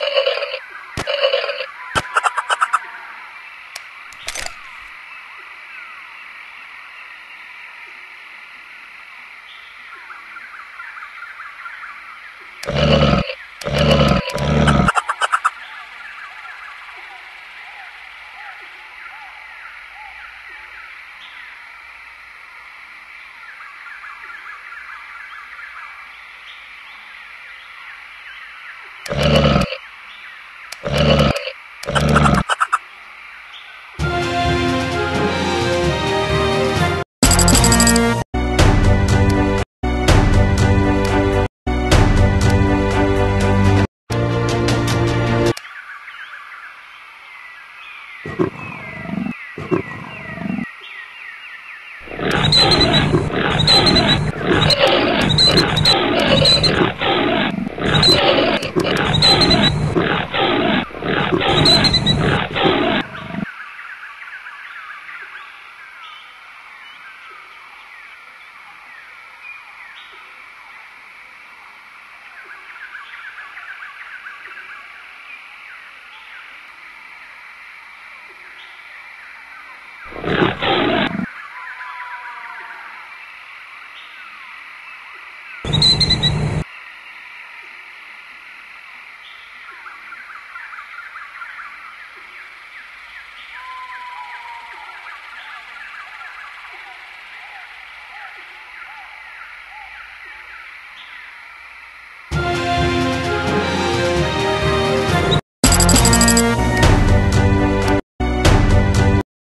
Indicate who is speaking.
Speaker 1: you Yeah.